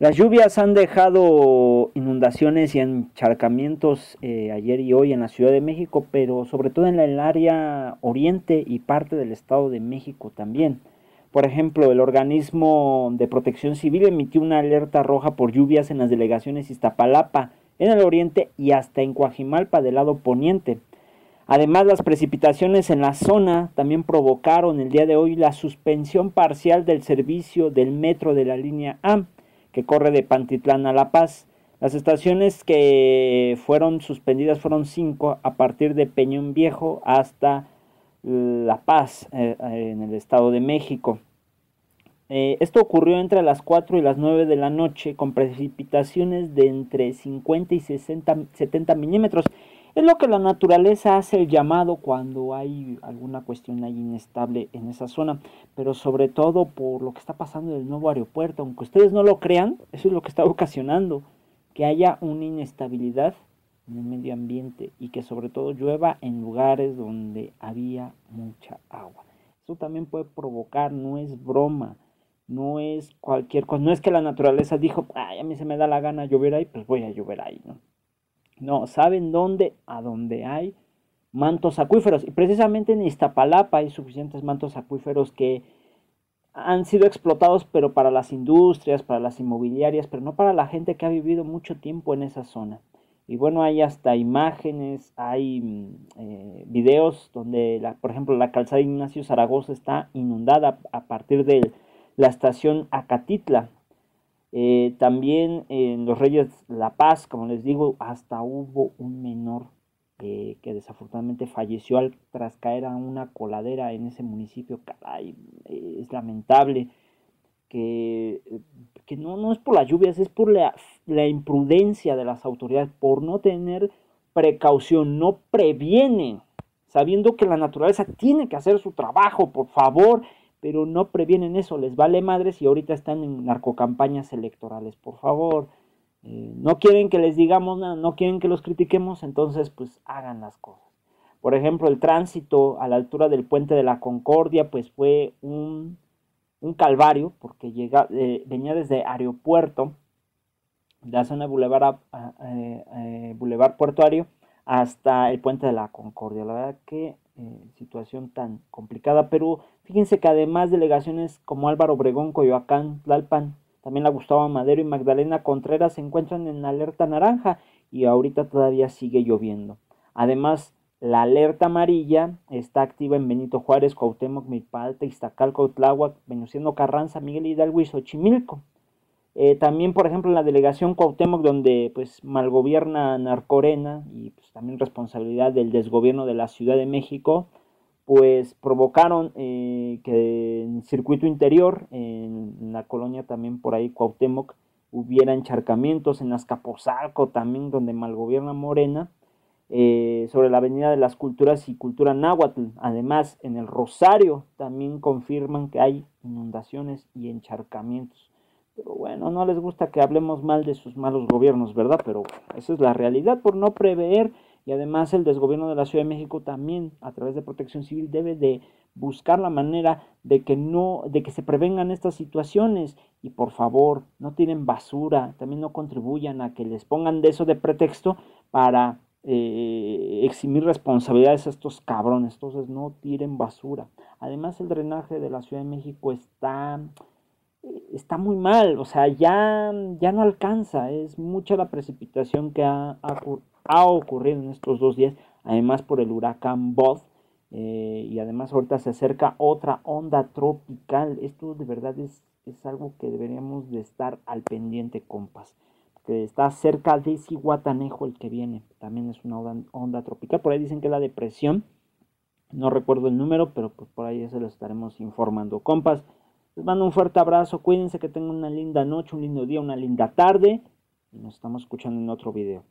Las lluvias han dejado inundaciones y encharcamientos eh, ayer y hoy en la Ciudad de México, pero sobre todo en el área oriente y parte del Estado de México también. Por ejemplo, el organismo de protección civil emitió una alerta roja por lluvias en las delegaciones Iztapalapa, en el oriente y hasta en Coajimalpa del lado poniente. Además, las precipitaciones en la zona también provocaron el día de hoy la suspensión parcial del servicio del metro de la línea A que corre de Pantitlán a La Paz. Las estaciones que fueron suspendidas fueron cinco a partir de Peñón Viejo hasta La Paz, eh, en el Estado de México. Eh, esto ocurrió entre las 4 y las 9 de la noche con precipitaciones de entre 50 y 60, 70 milímetros. Es lo que la naturaleza hace el llamado cuando hay alguna cuestión ahí inestable en esa zona, pero sobre todo por lo que está pasando en el nuevo aeropuerto. Aunque ustedes no lo crean, eso es lo que está ocasionando que haya una inestabilidad en el medio ambiente y que sobre todo llueva en lugares donde había mucha agua. Eso también puede provocar, no es broma, no es cualquier cosa, no es que la naturaleza dijo, ay, a mí se me da la gana llover ahí, pues voy a llover ahí, ¿no? No, saben dónde, a hay mantos acuíferos. Y precisamente en Iztapalapa hay suficientes mantos acuíferos que han sido explotados, pero para las industrias, para las inmobiliarias, pero no para la gente que ha vivido mucho tiempo en esa zona. Y bueno, hay hasta imágenes, hay mm, eh, videos donde, la, por ejemplo, la calzada Ignacio Zaragoza está inundada a partir de la estación Acatitla, eh, también en los Reyes La Paz, como les digo, hasta hubo un menor eh, que desafortunadamente falleció al, tras caer a una coladera en ese municipio. Caray, eh, es lamentable que, que no, no, es por las lluvias, es por la, la imprudencia de las autoridades, por no tener precaución, no previenen, sabiendo que la naturaleza tiene que hacer su trabajo, por favor, pero no previenen eso, les vale madres y ahorita están en narcocampañas electorales, por favor. Eh, no quieren que les digamos nada, no quieren que los critiquemos, entonces pues hagan las cosas. Por ejemplo, el tránsito a la altura del puente de la Concordia pues fue un, un calvario porque llega, eh, venía desde aeropuerto, de la zona de Boulevard, eh, Boulevard Portuario, hasta el puente de la Concordia. La verdad que eh, situación tan complicada, pero fíjense que además delegaciones como Álvaro Obregón, Coyoacán, Tlalpan, también la Gustavo Madero y Magdalena Contreras se encuentran en alerta naranja y ahorita todavía sigue lloviendo. Además, la alerta amarilla está activa en Benito Juárez, Cuauhtémoc, Milpalta, Iztacalco, Tláhuac, Venustiano Carranza, Miguel Hidalgo y Xochimilco. Eh, también, por ejemplo, en la delegación Cuauhtémoc, donde pues malgobierna Narcorena y pues, también responsabilidad del desgobierno de la Ciudad de México, pues provocaron eh, que en circuito interior, en, la colonia también por ahí Cuauhtémoc, hubiera encharcamientos, en Azcapotzalco también, donde malgobierna Morena, eh, sobre la Avenida de las Culturas y Cultura Náhuatl. Además, en el Rosario también confirman que hay inundaciones y encharcamientos. Pero bueno, no les gusta que hablemos mal de sus malos gobiernos, ¿verdad? Pero esa es la realidad por no prever y además el desgobierno de la Ciudad de México también a través de Protección Civil debe de buscar la manera de que no de que se prevengan estas situaciones y por favor, no tiren basura, también no contribuyan a que les pongan de eso de pretexto para eh, eximir responsabilidades a estos cabrones. Entonces no tiren basura. Además el drenaje de la Ciudad de México está está muy mal, o sea, ya, ya no alcanza, es mucha la precipitación que ha, ha, ocurrido en estos dos días, además por el huracán Bob, eh, y además ahorita se acerca otra onda tropical, esto de verdad es, es algo que deberíamos de estar al pendiente, compas, que está cerca de Cihuatanejo el que viene, también es una onda, tropical, por ahí dicen que la depresión, no recuerdo el número, pero pues por ahí se lo estaremos informando, compas, les mando un fuerte abrazo, cuídense que tengan una linda noche, un lindo día, una linda tarde y nos estamos escuchando en otro video.